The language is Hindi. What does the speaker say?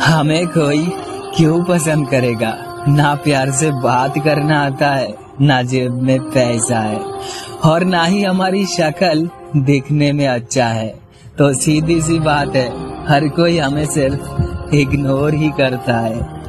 हमें कोई क्यों पसंद करेगा? ना प्यार से बात करना आता है, ना जेब में पैसा है, और ना ही हमारी शक्ल दिखने में अच्छा है। तो सीधी सी बात है, हर कोई हमें सिर्फ़ इग्नोर ही करता है।